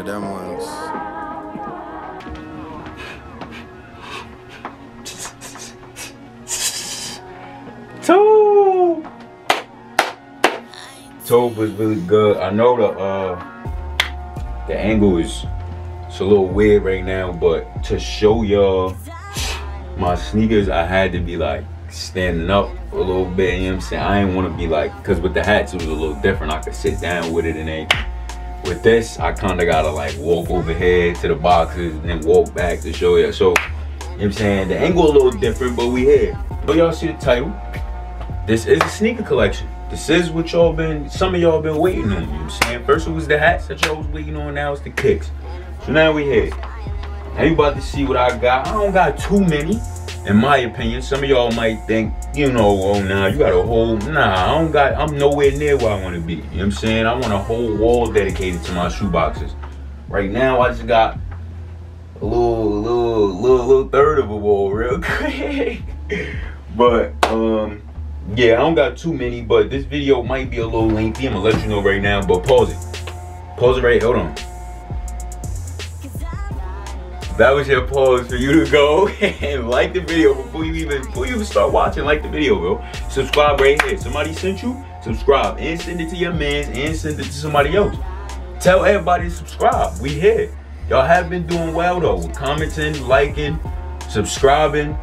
of them ones. Two. Toe was really good. I know the uh the angle is it's a little weird right now, but to show y'all my sneakers, I had to be like standing up a little bit. You know what I'm saying? I didn't want to be like, cause with the hats it was a little different. I could sit down with it and then with this, I kind of gotta like walk over here to the boxes and then walk back to show you. So, you know what I'm saying? The angle a little different, but we here. But y'all see the title. This is a sneaker collection. This is what y'all been, some of y'all been waiting on, you know what I'm saying? First it was the hats that y'all was waiting on, now it's the kicks. So now we here. Now you about to see what I got. I don't got too many, in my opinion. Some of y'all might think, you know, oh nah, you got a whole, nah, I don't got, I'm nowhere near where I want to be. You know what I'm saying? I want a whole wall dedicated to my shoe boxes. Right now, I just got a little, little, little, little third of a wall real quick. but, um, yeah, I don't got too many, but this video might be a little lengthy. I'm gonna let you know right now, but pause it. Pause it right, hold on. That was your pause for you to go and like the video before you even before you even start watching. Like the video, bro. Subscribe right here. Somebody sent you, subscribe and send it to your mans and send it to somebody else. Tell everybody to subscribe. We here. Y'all have been doing well though. Commenting, liking, subscribing.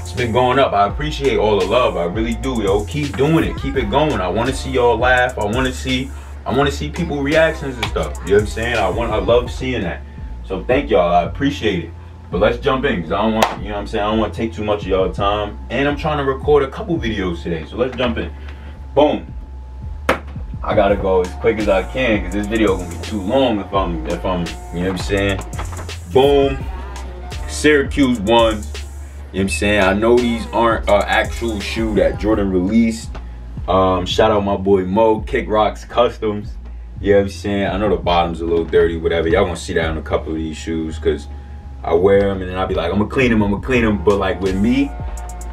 It's been going up. I appreciate all the love. I really do, yo. Keep doing it. Keep it going. I want to see y'all laugh. I want to see I want to see people reactions and stuff. You know what I'm saying? I want I love seeing that. So thank y'all. I appreciate it. But let's jump in because I don't want, you know what I'm saying? I don't want to take too much of y'all time. And I'm trying to record a couple videos today. So let's jump in. Boom. I gotta go as quick as I can because this video gonna be too long if I'm if I'm, you know what I'm saying? Boom. Syracuse ones. You know what I'm saying? I know these aren't uh, actual shoe that Jordan released. Um, shout out my boy Mo, Kick Rocks Customs. You know what I'm saying? I know the bottom's a little dirty, whatever. Y'all gonna see that on a couple of these shoes because I wear them and then I'll be like, I'm gonna clean them, I'm gonna clean them. But like with me,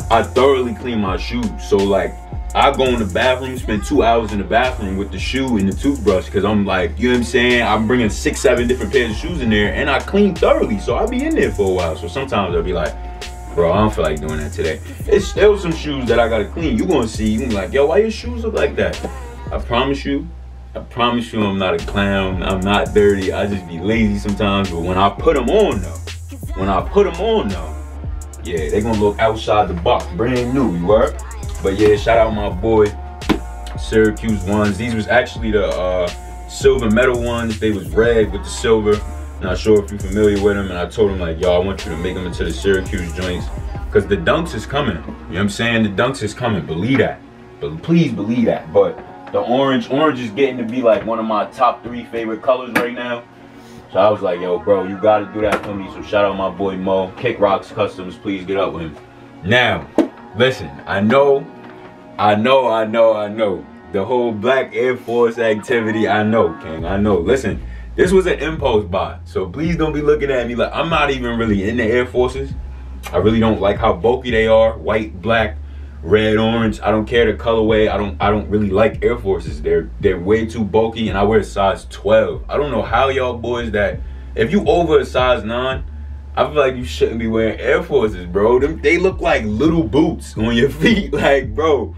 I thoroughly clean my shoes. So like, I go in the bathroom, spend two hours in the bathroom with the shoe and the toothbrush because I'm like, you know what I'm saying? I'm bringing six, seven different pairs of shoes in there and I clean thoroughly. So I'll be in there for a while. So sometimes I'll be like, bro, I don't feel like doing that today. It's still some shoes that I gotta clean. You gonna see, you gonna be like, yo, why your shoes look like that? I promise you, I promise you I'm not a clown. I'm not dirty. I just be lazy sometimes. But when I put them on though, when I put them on though, yeah, they gonna look outside the box, brand new, you heard? But yeah, shout out my boy, Syracuse ones. These was actually the uh, silver metal ones. They was red with the silver. Not sure if you're familiar with them. And I told him like, yo, I want you to make them into the Syracuse joints. Cause the dunks is coming. You know what I'm saying? The dunks is coming. Believe that. But please believe that. But the orange, orange is getting to be like one of my top three favorite colors right now. So I was like, yo, bro, you gotta do that for me. So shout out my boy Mo, Kick Rocks Customs, please get up with him. Now, listen, I know, I know, I know, I know. The whole Black Air Force activity, I know, King, I know. Listen, this was an impulse buy. So please don't be looking at me like, I'm not even really in the Air Forces. I really don't like how bulky they are, white, black, red, orange. I don't care the colorway. I don't I don't really like Air Forces. They're they're way too bulky and I wear size 12. I don't know how y'all boys that if you over a size 9, I feel like you shouldn't be wearing Air Forces, bro. Them they look like little boots on your feet like, bro.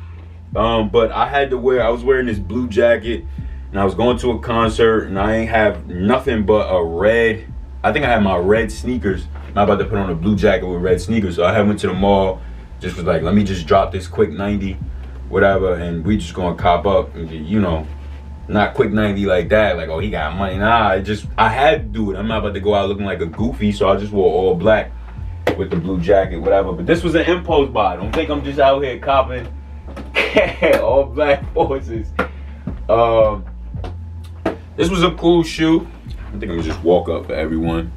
Um but I had to wear I was wearing this blue jacket and I was going to a concert and I ain't have nothing but a red I think I had my red sneakers. I'm about to put on a blue jacket with red sneakers. So I went to the mall just was like, let me just drop this quick 90, whatever, and we just gonna cop up, and, you know, not quick 90 like that, like, oh, he got money. Nah, I just, I had to do it. I'm not about to go out looking like a goofy, so I just wore all black with the blue jacket, whatever. But this was an impulse buy. Don't think I'm just out here copping all black forces. Um, this was a cool shoe. I think I'm just walk up for everyone,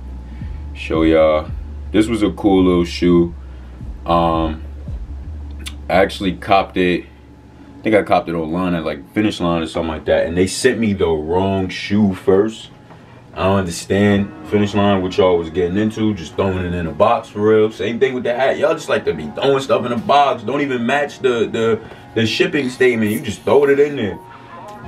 show y'all. This was a cool little shoe. Um, I actually copped it. I think I copped it online at like Finish Line or something like that. And they sent me the wrong shoe first. I don't understand Finish Line, what y'all was getting into, just throwing it in a box for real. Same thing with the hat. Y'all just like to be throwing stuff in a box. Don't even match the the the shipping statement. You just throw it in there.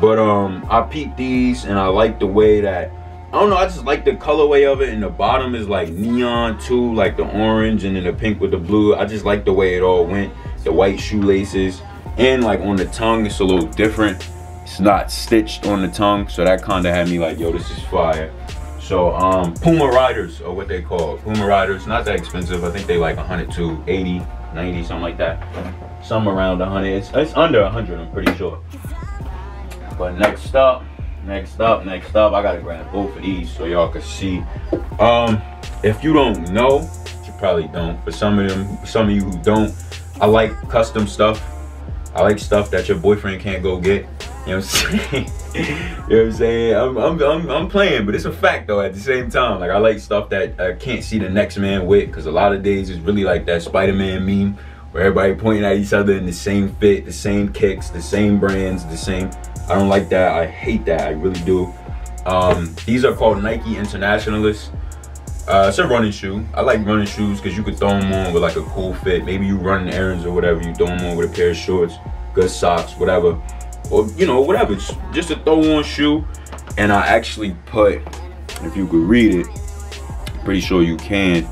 But um, I peeped these and I like the way that I don't know, I just like the colorway of it, and the bottom is like neon too, like the orange and then the pink with the blue. I just like the way it all went. The white shoelaces, and like on the tongue, it's a little different. It's not stitched on the tongue, so that kind of had me like, yo, this is fire. So um, Puma Riders, or what they call Puma Riders, not that expensive. I think they like 100 to 80, 90, something like that. Some around 100. It's, it's under 100, I'm pretty sure. But next up, next up, next up, I gotta grab both of these so y'all can see. Um, if you don't know, you probably don't. For some of them, some of you who don't, I like custom stuff. I like stuff that your boyfriend can't go get. You know what I'm saying? you know what I'm saying? I'm, I'm, I'm, I'm, playing, but it's a fact though at the same time. Like I like stuff that I can't see the next man with because a lot of days it's really like that Spider-Man meme where everybody pointing at each other in the same fit, the same kicks, the same brands, the same. I don't like that. I hate that. I really do. Um, these are called Nike Internationalists. Uh, it's a running shoe. I like running shoes because you could throw them on with like a cool fit. Maybe you running errands or whatever. You throw them on with a pair of shorts, good socks, whatever. Or, you know, whatever. It's just a throw on shoe. And I actually put, if you could read it, pretty sure you can.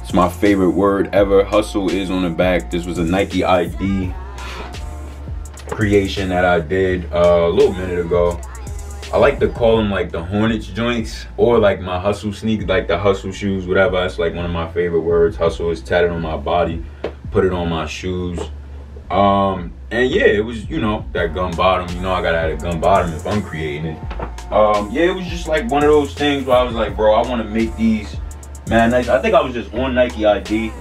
It's my favorite word ever. Hustle is on the back. This was a Nike ID creation that I did uh, a little minute ago. I like to call them like the Hornets joints or like my hustle sneakers, like the hustle shoes, whatever. That's like one of my favorite words. Hustle is tatted on my body, put it on my shoes. Um, and yeah, it was, you know, that gum bottom. You know, I gotta add a gum bottom if I'm creating it. Um, yeah, it was just like one of those things where I was like, bro, I wanna make these mad nice. I think I was just on Nike ID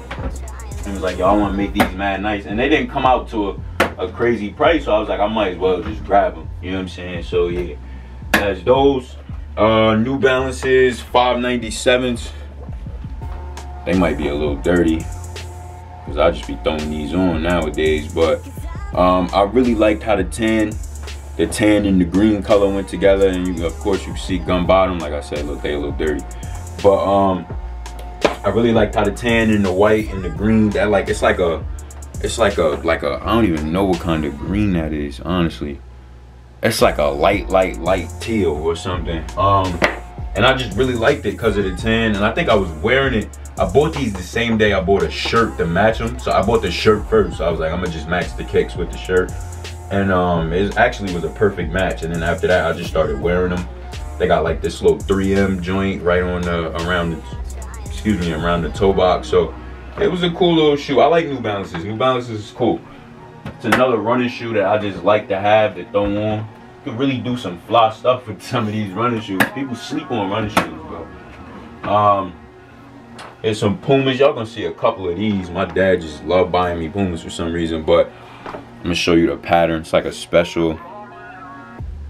and was like, yo, I want to make these mad nice. And they didn't come out to a, a crazy price, so I was like, I might as well just grab them. You know what I'm saying? So yeah, that's those. Uh, New Balances 597s. They might be a little dirty because I just be throwing these on nowadays. But um, I really liked how the tan, the tan and the green color went together. And you, of course, you see gum bottom. Like I said, look, they a little dirty. But um, I really liked how the tan and the white and the green that like it's like a it's like a like a I don't even know what kind of green that is honestly. It's like a light light light teal or something. Um and I just really liked it because of the tan and I think I was wearing it. I bought these the same day I bought a shirt to match them. So I bought the shirt first. So I was like I'm gonna just match the kicks with the shirt. And um it actually was a perfect match and then after that I just started wearing them. They got like this little 3M joint right on the around the excuse me, around the toe box. So it was a cool little shoe. I like New Balances. New Balances is cool. It's another running shoe that I just like to have to throw on. You could really do some fly stuff with some of these running shoes. People sleep on running shoes, bro. Um, there's some Pumas. Y'all gonna see a couple of these. My dad just loved buying me Pumas for some reason, but I'm gonna show you the pattern. It's like a special,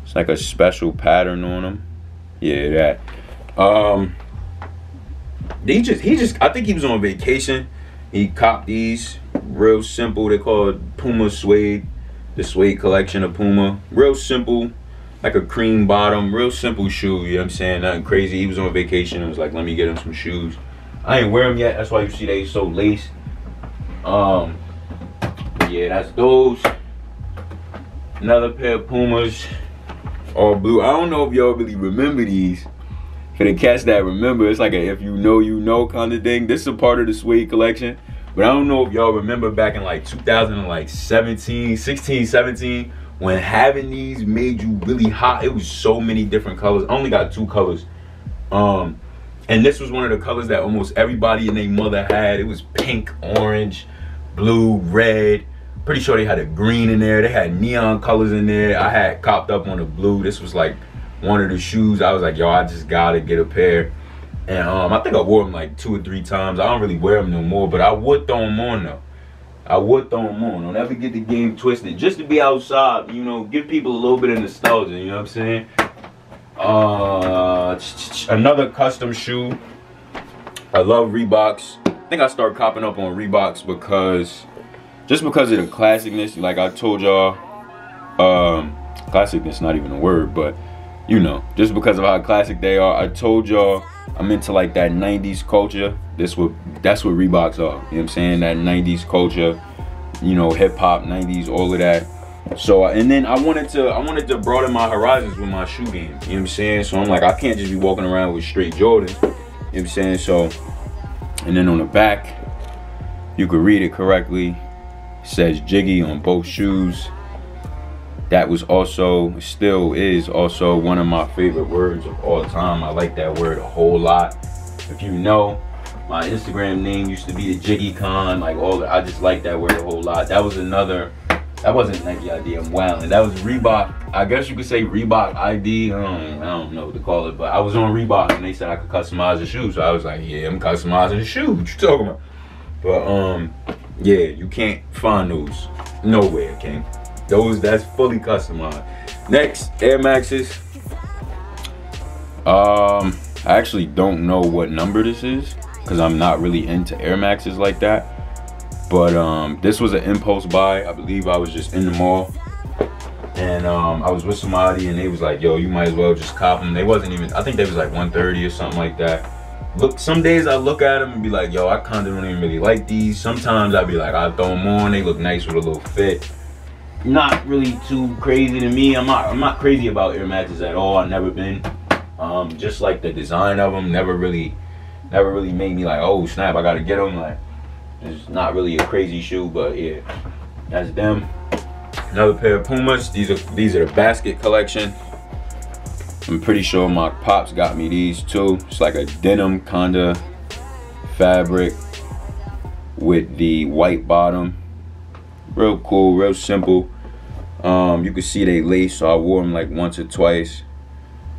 it's like a special pattern on them. Yeah, that. Um, he just he just I think he was on vacation. He copped these real simple. They call it Puma suede, the suede collection of Puma. Real simple, like a cream bottom, real simple shoe. You know what I'm saying? Nothing crazy. He was on vacation and was like, let me get him some shoes. I ain't wear them yet. That's why you see they so laced. Um, yeah, that's those. Another pair of Pumas, all blue. I don't know if y'all really remember these for the cats that remember, it's like a if you know, you know kind of thing. This is a part of the suede collection. But I don't know if y'all remember back in like 2017, 16, 17, when having these made you really hot. It was so many different colors. I only got two colors. Um, and this was one of the colors that almost everybody and their mother had. It was pink, orange, blue, red. Pretty sure they had a green in there. They had neon colors in there. I had copped up on the blue. This was like one of the shoes. I was like, yo, I just gotta get a pair. And um, I think I wore them like two or three times. I don't really wear them no more, but I would throw them on though. I would throw them on. Don't ever get the game twisted. Just to be outside, you know, give people a little bit of nostalgia, you know what I'm saying? Uh, another custom shoe. I love Reeboks. I think I started copping up on Reeboks because, just because of the classicness, like I told y'all, um, classicness not even a word, but you know, just because of how classic they are. I told y'all I'm into like that 90s culture. This what that's what Reeboks are. You know what I'm saying? That 90s culture, you know, hip hop, 90s, all of that. So uh, and then I wanted to I wanted to broaden my horizons with my shoe game. You know what I'm saying? So I'm like I can't just be walking around with straight Jordans. You know what I'm saying? So and then on the back, you could read it correctly. It says Jiggy on both shoes. That was also, still is also one of my favorite words of all time. I like that word a whole lot. If you know, my Instagram name used to be the Jiggy Con. Like all, the, I just like that word a whole lot. That was another that wasn't Nike ID. I'm wilding. That was Reebok. I guess you could say Reebok ID. I don't, know what to call it, but I was on Reebok and they said I could customize the shoe. So I was like, yeah, I'm customizing the shoe. What you talking about? But um, yeah, you can't find those nowhere, King. Those that's fully customized. Next, Air Maxes. Um, I actually don't know what number this is because I'm not really into Air Maxes like that. But um, this was an impulse buy. I believe I was just in the mall and um, I was with somebody and they was like, yo, you might as well just cop them. They wasn't even, I think they was like 130 or something like that. Look, some days I look at them and be like, yo, I kind of don't even really like these. Sometimes I'd be like, I throw them on. They look nice with a little fit. Not really too crazy to me. I'm not, I'm not crazy about Air Maxes at all. I've never been. Um, just like the design of them, never really, never really made me like, oh snap, I gotta get them. Like, it's not really a crazy shoe, but yeah, that's them. Another pair of Pumas. These are these are the basket collection. I'm pretty sure my pops got me these too. It's like a denim kinda fabric with the white bottom. Real cool, real simple. Um, you can see they lace, so I wore them like once or twice.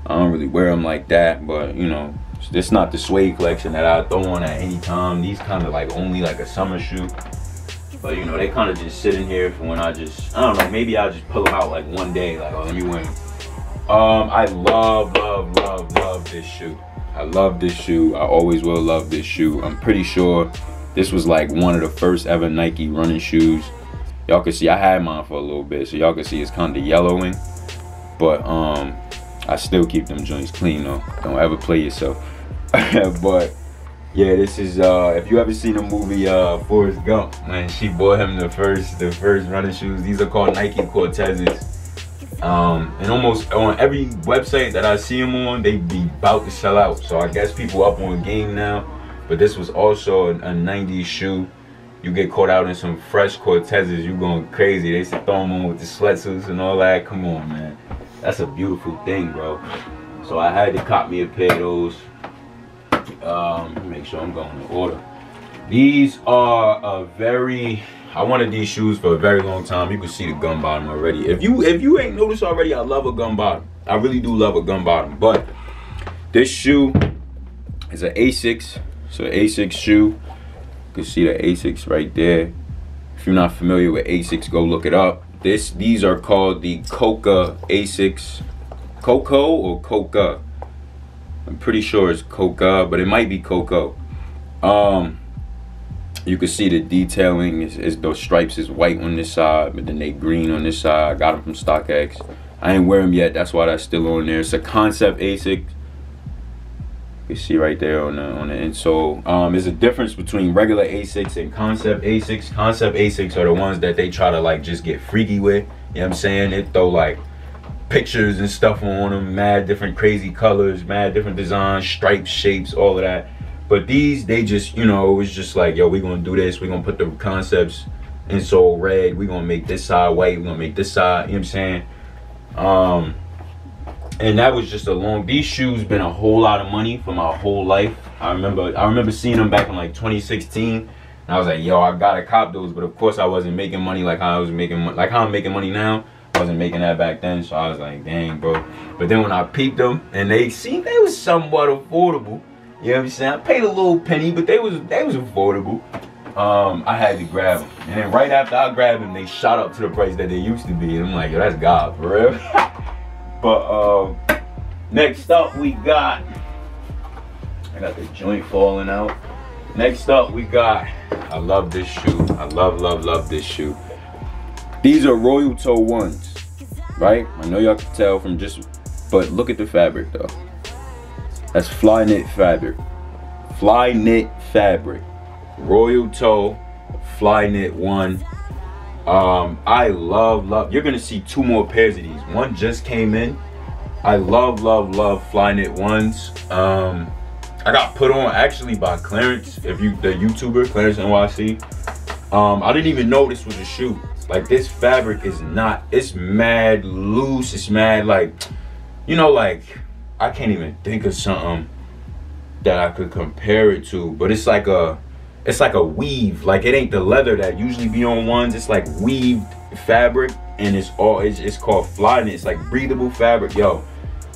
I don't really wear them like that, but you know, it's not the suede collection that I throw on at any time. These kind of like only like a summer shoe. But you know, they kind of just sit in here for when I just, I don't know, maybe I'll just pull them out like one day, like, oh, let me wear them. Um, I love, love, love, love this shoe. I love this shoe. I always will love this shoe. I'm pretty sure this was like one of the first ever Nike running shoes. Y'all can see I had mine for a little bit, so y'all can see it's kind of yellowing. But um, I still keep them joints clean though. Don't ever play yourself. but yeah, this is uh if you ever seen the movie uh Forrest Gump when she bought him the first the first running shoes. These are called Nike Cortezes. Um, and almost on every website that I see them on, they be about to sell out. So I guess people up on game now. But this was also a, a 90s shoe. You get caught out in some fresh Cortezes, you going crazy. They throw them on with the sweatsuits and all that. Come on, man. That's a beautiful thing, bro. So I had to cop me a pair of those. Um, make sure I'm going in order. These are a very, I wanted these shoes for a very long time. You can see the gum bottom already. If you if you ain't noticed already, I love a gum bottom. I really do love a gum bottom. But this shoe is an Asics. So Asics shoe. You can see the Asics right there. If you're not familiar with Asics, go look it up. This These are called the Coca Asics. Coco or Coca? I'm pretty sure it's Coca, but it might be Coco. Um, you can see the detailing is, those stripes is white on this side, but then they green on this side. I got them from StockX. I ain't wear them yet. That's why that's still on there. It's a concept ASIC. You see right there on the on the insole. Um, there's a difference between regular ASICs and concept ASICs. Concept ASICs are the ones that they try to like just get freaky with. You know what I'm saying? They throw like pictures and stuff on them, mad different crazy colors, mad different designs, stripes, shapes, all of that. But these, they just, you know, it was just like, yo, we're gonna do this, we're gonna put the concepts insole red, we're gonna make this side white, we're gonna make this side, you know what I'm saying? Um, and that was just a long, these shoes been a whole lot of money for my whole life. I remember, I remember seeing them back in like 2016. And I was like, yo, I gotta cop those. But of course I wasn't making money like how I was making, like how I'm making money now I wasn't making that back then, so I was like, dang, bro. But then when I peeped them and they seemed they was somewhat affordable. You know what I'm saying? I paid a little penny, but they was they was affordable. Um, I had to grab them. And then right after I grabbed them, they shot up to the price that they used to be. And I'm like, yo, that's God, for real. but um, next up we got, I got the joint falling out. Next up we got, I love this shoe. I love, love, love this shoe. These are Royal Toe ones, right? I know y'all can tell from just, but look at the fabric though. That's Flyknit fabric. Flyknit fabric. Royal Toe, Flyknit one. Um, I love, love. You're gonna see two more pairs of these. One just came in. I love, love, love Flyknit ones. Um, I got put on actually by Clarence, if you the YouTuber Clarence NYC. Um, I didn't even know this was a shoe. Like this fabric is not. It's mad loose. It's mad like, you know, like I can't even think of something that I could compare it to. But it's like a it's like a weave. Like it ain't the leather that usually be on ones. It's like weaved fabric, and it's all it's, it's called Flyknit. It's like breathable fabric. Yo,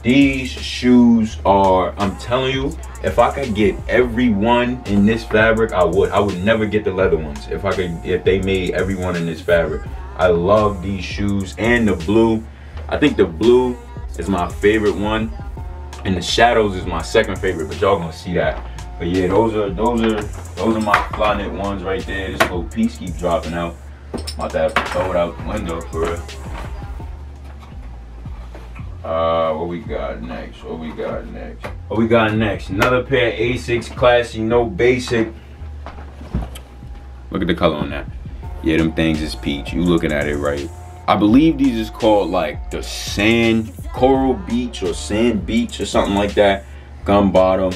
these shoes are. I'm telling you, if I could get every one in this fabric, I would. I would never get the leather ones if I could. If they made every one in this fabric, I love these shoes and the blue. I think the blue is my favorite one, and the shadows is my second favorite. But y'all gonna see that. But yeah, those are those are those are my Flyknit ones right there. This little piece keeps dropping out. about to have to throw it out the window for it. Uh, what we got next? What we got next? What we got next? Another pair of Asics classy, no basic. Look at the color on that. Yeah, them things is peach. You looking at it right. I believe these is called like the sand coral beach or sand beach or something like that. Gum bottom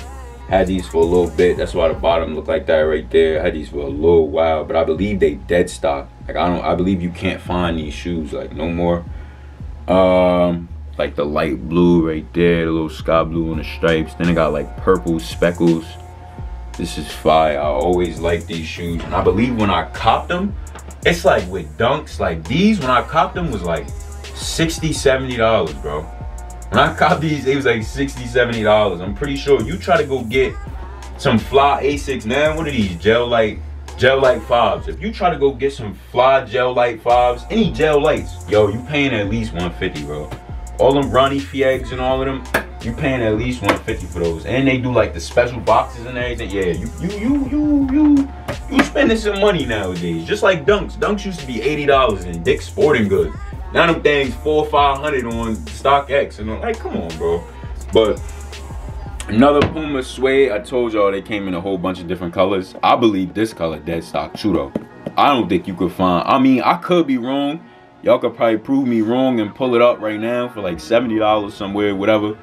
had these for a little bit. That's why the bottom looked like that right there. had these for a little while, but I believe they dead stock. Like I don't, I believe you can't find these shoes like no more. Um, like the light blue right there, the little sky blue on the stripes. Then it got like purple speckles. This is fire. I always like these shoes, and I believe when I copped them, it's like with dunks like these. When I copped them, was like 60 70 dollars, bro. When I caught these, it was like 60 $70. I'm pretty sure you try to go get some fly Asics now. What are these? Gel Lyte, Gel Lyte fobs. If you try to go get some fly Gel Lyte fobs, any Gel Lytes, yo, you paying at least 150, bro. All them Ronnie Fiegs and all of them, you paying at least 150 for those. And they do like the special boxes and everything. Yeah, you you you you you you spending some money nowadays. Just like Dunks. Dunks used to be $80 in Dick's Sporting Goods. Now them things four five hundred on StockX, and I'm like, come on, bro. But another Puma suede. I told y'all they came in a whole bunch of different colors. I believe this color dead stock too, though. I don't think you could find. I mean, I could be wrong. Y'all could probably prove me wrong and pull it up right now for like seventy dollars somewhere, whatever.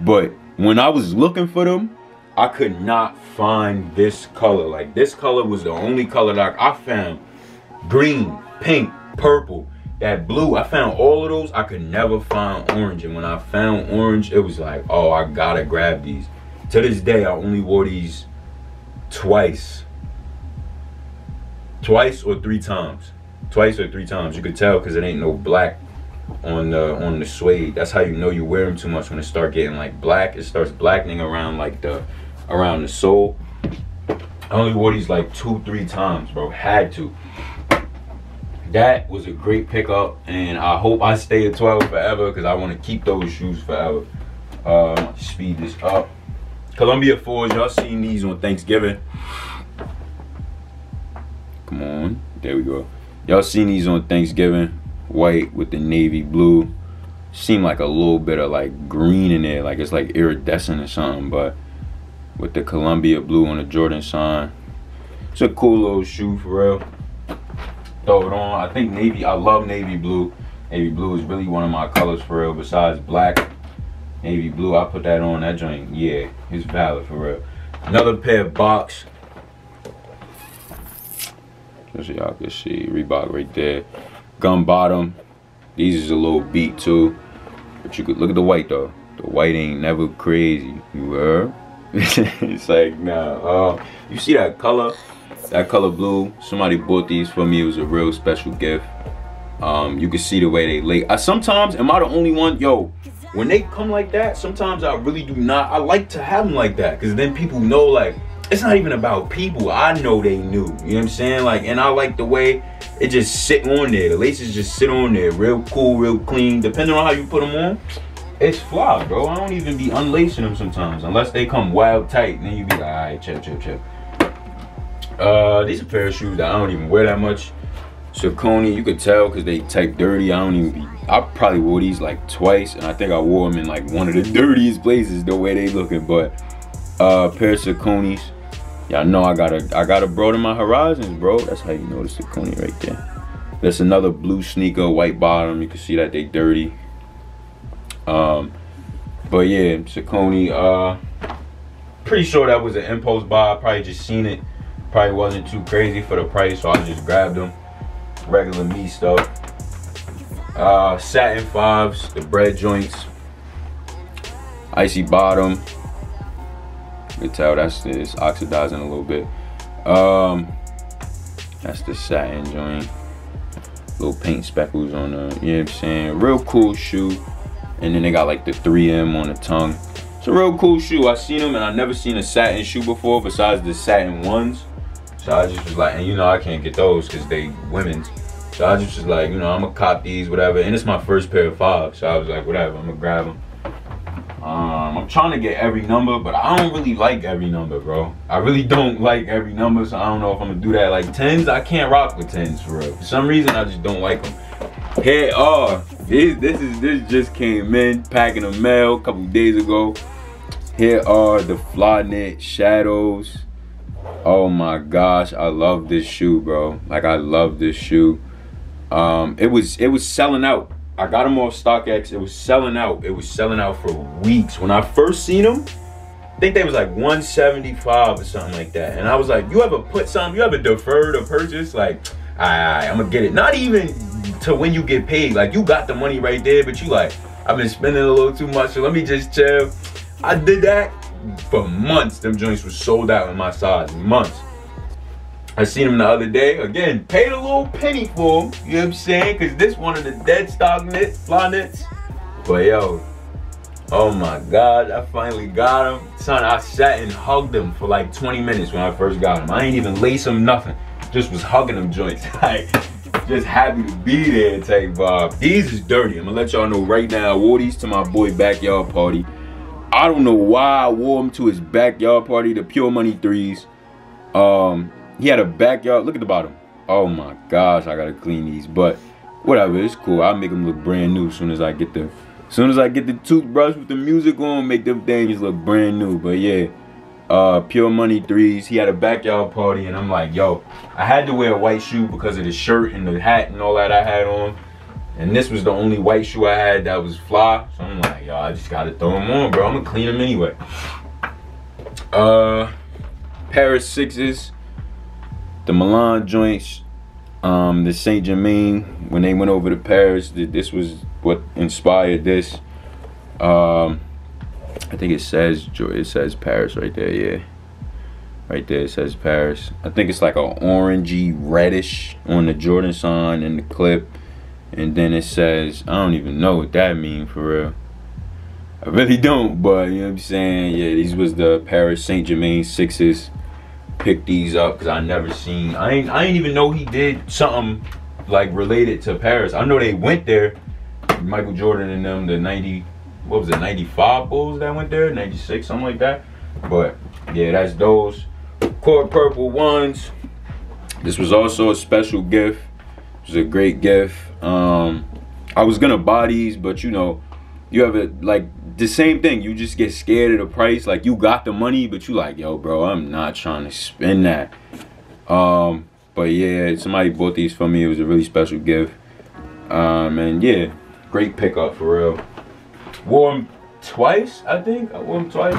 But when I was looking for them, I could not find this color. Like this color was the only color that I found. Green, pink, purple that blue, I found all of those. I could never find orange. And when I found orange, it was like, oh, I gotta grab these. To this day, I only wore these twice. Twice or three times. Twice or three times. You could tell because it ain't no black on the on the suede. That's how you know you wear them too much when it start getting like black. It starts blackening around like the around the sole. I only wore these like two, three times, bro. Had to that was a great pickup and I hope I stay at 12 forever because I want to keep those shoes forever. Uh, speed this up. Columbia 4s, y'all seen these on Thanksgiving. Come on, there we go. Y'all seen these on Thanksgiving. White with the navy blue. Seem like a little bit of like green in there, like it's like iridescent or something, but with the Columbia blue on the Jordan sign. It's a cool little shoe for real throw it on. I think navy, I love navy blue. Navy blue is really one of my colors for real. Besides black, navy blue, I put that on. That joint, yeah, it's valid for real. Another pair of box. So y'all can see, Reebok right there. Gum bottom. These is a little beat too. But you could look at the white though. The white ain't never crazy. You heard? it's like, nah. Uh, you see that color? That color blue somebody bought these for me. It was a real special gift. Um you can see the way they lay. I, sometimes am i the only one? Yo when they come like that sometimes i really do not. I like to have them like that because then people know like it's not even about people. I know they knew you know what i'm saying? Like and i like the way it just sit on there. The laces just sit on there. Real cool real clean. Depending on how you put them on it's fly bro. I don't even be unlacing them sometimes unless they come wild tight. And then you be like all right chill chill chill uh, these are pair of shoes that I don't even wear that much. Saucony, you could tell because they type dirty. I don't even be, I probably wore these like twice and I think I wore them in like one of the dirtiest places the way they looking. But uh, pair of Sauconys. Y'all know I gotta, I gotta broaden my horizons, bro. That's how you know the Saucony right there. That's another blue sneaker, white bottom. You can see that they dirty. Um, but yeah, Saucony. Uh, pretty sure that was an impulse buy. I probably just seen it. Probably wasn't too crazy for the price, so I just grabbed them. Regular me stuff. Uh, satin fives, the Bred joints. Icy bottom. You can tell that's this oxidizing a little bit. Um, that's the satin joint. Little paint speckles on the, you know what I'm saying? Real cool shoe. And then they got like the 3M on the tongue. It's a real cool shoe. I seen them and I never seen a satin shoe before besides the satin ones. So I just was like, and you know I can't get those because they women's. So I just was like, you know, I'm gonna cop these, whatever. And it's my first pair of five. So I was like, whatever, I'm gonna grab them. Um, I'm trying to get every number, but I don't really like every number, bro. I really don't like every number, so I don't know if I'm gonna do that. Like tens, I can't rock with tens for real. For some reason, I just don't like them. Hey, oh, this, this is this just came in, packing a mail a couple days ago. Here are the Flyknit Shadows. Oh my gosh, I love this shoe, bro. Like I love this shoe. Um, it was it was selling out. I got them off StockX. It was selling out. It was selling out for weeks. When I first seen them, I think they was like 175 or something like that. And I was like, you ever put something, you ever deferred a purchase? Like, right, I'm gonna get it. Not even to when you get paid. Like you got the money right there, but you like, I've been spending a little too much, so let me just chill. I did that for months. Them joints were sold out in my size. Months. I seen them the other day. Again, paid a little penny for them. You know what I'm saying? Because this one of the dead stock knit, Flyknits. But yo, oh my God, I finally got them. Son, I sat and hugged them for like 20 minutes when I first got them. I ain't even lace them, nothing. Just was hugging them joints. like, just happy to be there vibe. These is dirty. I'm gonna let y'all know right now. I wore these to my boy backyard party. I don't know why I wore them to his backyard party, the Pure Money threes. Um, he had a backyard. Look at the bottom. Oh my gosh, I gotta clean these. But whatever, it's cool. I'll make them look brand new as soon as I get the as soon as I get the toothbrush with the music on, make them things look brand new. But yeah, uh, Pure Money threes. He had a backyard party, and I'm like, yo, I had to wear a white shoe because of the shirt and the hat and all that I had on. And this was the only white shoe I had that was fly. So I'm like, yo, I just gotta throw them on, bro. I'm gonna clean them anyway. Uh, Paris sixes the Milan joints, um, the Saint Germain, when they went over to Paris, this was what inspired this. Um, I think it says it says Paris right there, yeah. Right there it says Paris. I think it's like a orangey reddish on the Jordan sign in the clip. And then it says, I don't even know what that mean for real. I really don't, but you know what I'm saying? Yeah, these was the Paris Saint Germain sixes pick these up because I never seen. I ain't. I ain't even know he did something like related to Paris. I know they went there. Michael Jordan and them, the ninety, what was it, ninety five Bulls that went there, ninety six, something like that. But yeah, that's those court purple ones. This was also a special gift. It was a great gift. Um, I was gonna buy these, but you know, you have it like the same thing. You just get scared of the price. Like you got the money, but you like, yo, bro, I'm not trying to spend that. Um, but yeah, somebody bought these for me. It was a really special gift. Um, and yeah, great pickup for real. Wore them twice, I think. I wore them twice.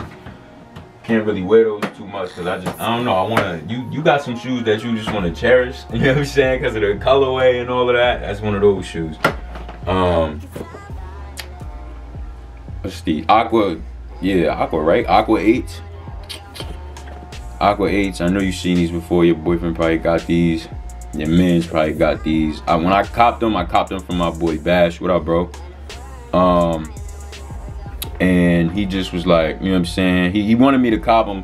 Can't really wear those too much because I just, I don't know. I want to, you, you got some shoes that you just want to cherish. You know what I'm saying? Because of the colorway and all of that. That's one of those shoes. Um, what's the aqua yeah aqua right aqua 8 aqua 8s i know you've seen these before your boyfriend probably got these your man's probably got these I, when i copped them i copped them from my boy bash what up bro um and he just was like you know what i'm saying he, he wanted me to cop him.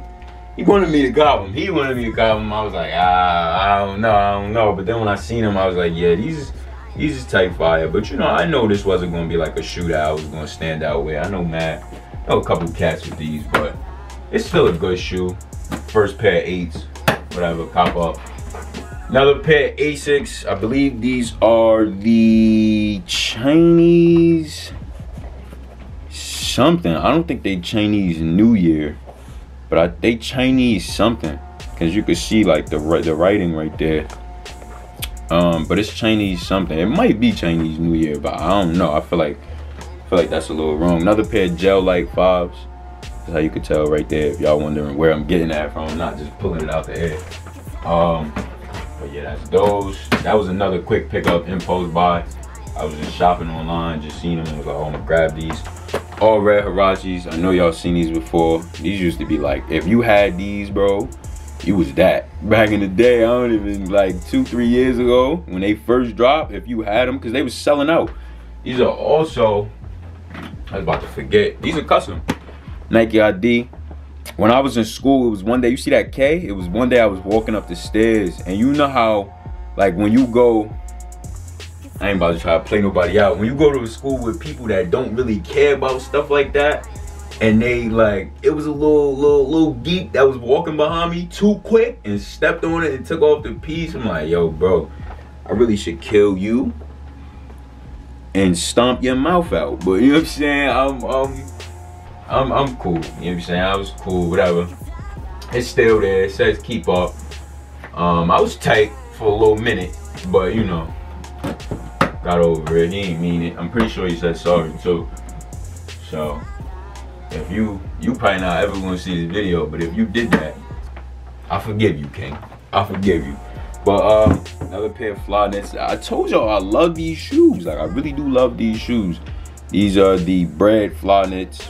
he wanted me to cop him. he wanted me to cop him. i was like ah, i don't know i don't know but then when i seen him, i was like yeah these He's just type fire. But you know, I know this wasn't gonna be like a shootout. I was gonna stand out with. I know Matt, I know a couple cats with these, but it's still a good shoe. First pair eights, whatever, cop up. Another pair of Asics. I believe these are the Chinese something. I don't think they Chinese New Year, but I, they Chinese something. Cause you could see like the the writing right there. Um, but it's Chinese something. It might be Chinese New Year, but I don't know. I feel like I feel like that's a little wrong. Another pair of gel like fives. That's how you could tell right there if y'all wondering where I'm getting that from. I'm not just pulling it out the air. Um, but yeah, that's those. That was another quick pickup, impulse buy. I was just shopping online, just seeing them and was like, oh, I'm gonna grab these. All red Huaraches. I know y'all seen these before. These used to be like, if you had these, bro, you was that. Back in the day, I don't even, like two, three years ago, when they first dropped, if you had them, because they was selling out. These are also, I was about to forget, these are custom. Nike ID. When I was in school, it was one day, you see that K? It was one day I was walking up the stairs, and you know how, like, when you go I ain't about to try to play nobody out. When you go to a school with people that don't really care about stuff like that, and they like, it was a little little little geek that was walking behind me too quick and stepped on it and took off the piece. I'm like, yo, bro, I really should kill you and stomp your mouth out. But you know what I'm saying? I'm um I'm I'm cool. You know what I'm saying? I was cool, whatever. It's still there. It says keep up. Um, I was tight for a little minute, but you know, got over it. He ain't mean it. I'm pretty sure he said sorry too. So if you you probably not ever gonna see this video, but if you did that, I forgive you, King. I forgive you. But um, another pair of Flyknits. I told y'all I love these shoes. Like I really do love these shoes. These are the Bred Flyknits,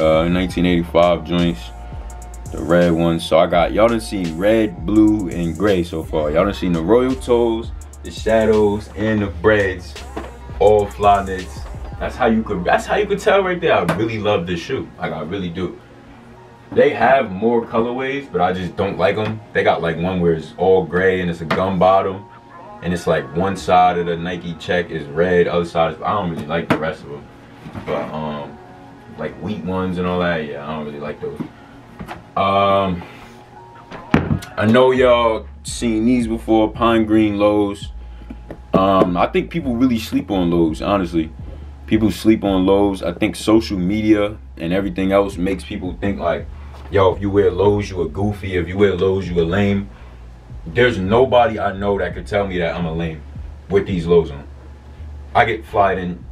uh, 1985 joints, the red ones. So I got y'all done seen red, blue, and gray so far. Y'all done seen the Royal Toes, the shadows and the Breds, all Flyknits that's how you could that's how you could tell right there. I really love this shoe. Like i really do. They have more colorways but i just don't like them they got like one where it's all gray and it's a gum bottom and it's like one side of the nike check is red other side is i don't really like the rest of them but um like wheat ones and all that yeah i don't really like those. Um i know y'all seen these before, pine green lows. Um, I think people really sleep on lows, honestly. People sleep on lows. I think social media and everything else makes people think like, yo, if you wear lows, you a goofy. If you wear lows, you a lame. There's nobody I know that could tell me that I'm a lame with these lows on. I get flied in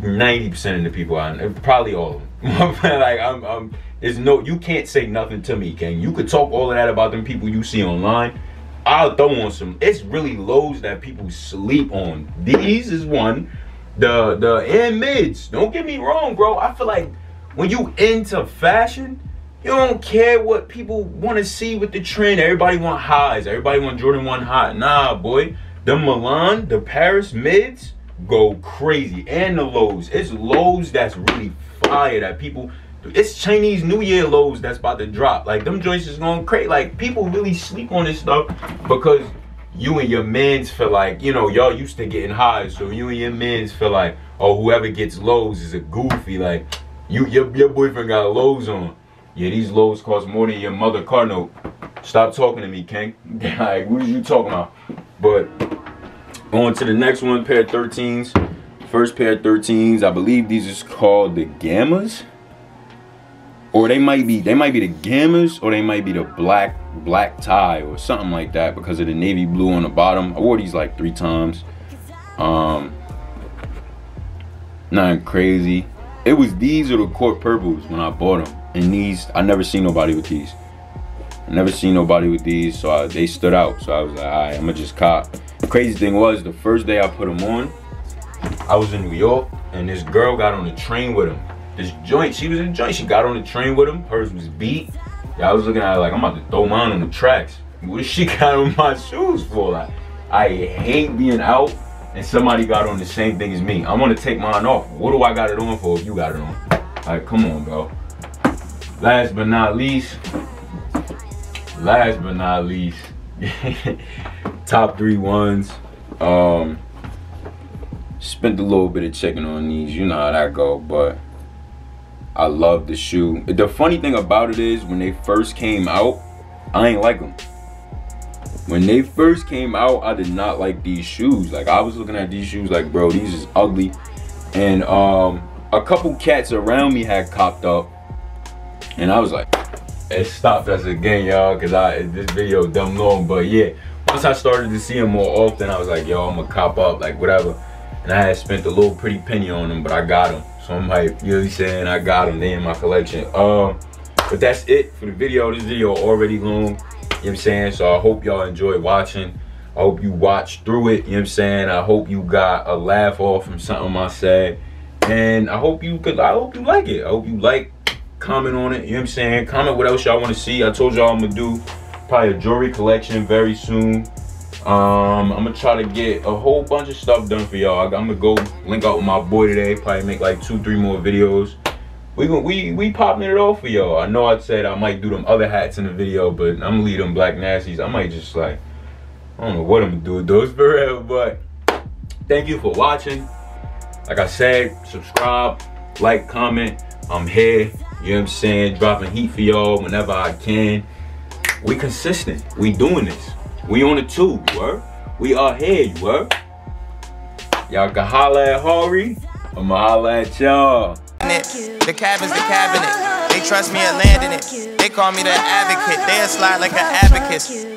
90% of the people I know, probably all of them. like I'm, I'm, there's no, you can't say nothing to me, King. You could talk all of that about them people you see online. I'll throw on some. It's really lows that people sleep on. These is one. The the and mids. Don't get me wrong, bro. I feel like when you into fashion, you don't care what people want to see with the trend. Everybody want highs. Everybody want Jordan 1 high. Nah, boy. The Milan, the Paris mids go crazy. And the lows. It's lows that's really fire that people it's Chinese New Year lows that's about to drop. Like them joints is going crazy. Like people really sleep on this stuff because you and your mans feel like, you know, y'all used to getting high. So you and your mans feel like, oh, whoever gets lows is a goofy. Like you your, your boyfriend got lows on. Yeah, these lows cost more than your mother car note. Stop talking to me, King. like, what are you talking about? But on to the next one, pair of 13s. First pair of 13s, I believe these is called the Gammas or they might be they might be the gammas or they might be the black black tie or something like that because of the navy blue on the bottom. I wore these like three times. Um nothing crazy. It was these or the court purples when i bought them and these i never seen nobody with these. I never seen nobody with these so I, they stood out. So i was like all right i'm gonna just cop. The crazy thing was the first day i put them on i was in new york and this girl got on the train with him this joint. She was in joint. She got on the train with him. Hers was beat. Yeah, I was looking at her like, I'm about to throw mine on the tracks. What she got on my shoes for? Like, I hate being out and somebody got on the same thing as me. I'm gonna take mine off. What do I got it on for if you got it on? Like, come on, bro. Last but not least, last but not least, top three ones. Um, spent a little bit of checking on these. You know how that go, but I love the shoe. The funny thing about it is when they first came out, I ain't like them. When they first came out, I did not like these shoes. Like I was looking at these shoes like, bro, these is ugly. And um, a couple cats around me had copped up. And I was like, it stopped us again, y'all, because I this video dumb long. But yeah, once I started to see them more often, I was like, yo, I'm gonna cop up, like whatever. And I had spent a little pretty penny on them, but I got them. So I'm like, you know what I'm saying? I got them, they in my collection. Um, but that's it for the video. This video already long, you know what I'm saying? So I hope y'all enjoy watching. I hope you watched through it, you know what I'm saying? I hope you got a laugh off from something I said. And I hope you could I hope you like it. I hope you like, comment on it, you know what I'm saying? Comment what else y'all want to see. I told y'all I'm gonna do probably a jewelry collection very soon. Um, I'm gonna try to get a whole bunch of stuff done for y'all. I'm gonna go link out with my boy today, probably make like two, three more videos. We we we popping it off for y'all. I know I said I might do them other hats in the video, but I'm gonna leave them black nasties. I might just like I don't know what I'm gonna do with those forever, but thank you for watching. Like I said, subscribe, like, comment. I'm here, you know what I'm saying? Dropping heat for y'all whenever I can. We consistent. We doing this. We on the tube, you heard? We are here, you heard? Y'all can holla at Hari. I'ma holla at y'all. The cabin's the cabinet. They trust me at landing it. They call me the advocate. They slide like an advocate.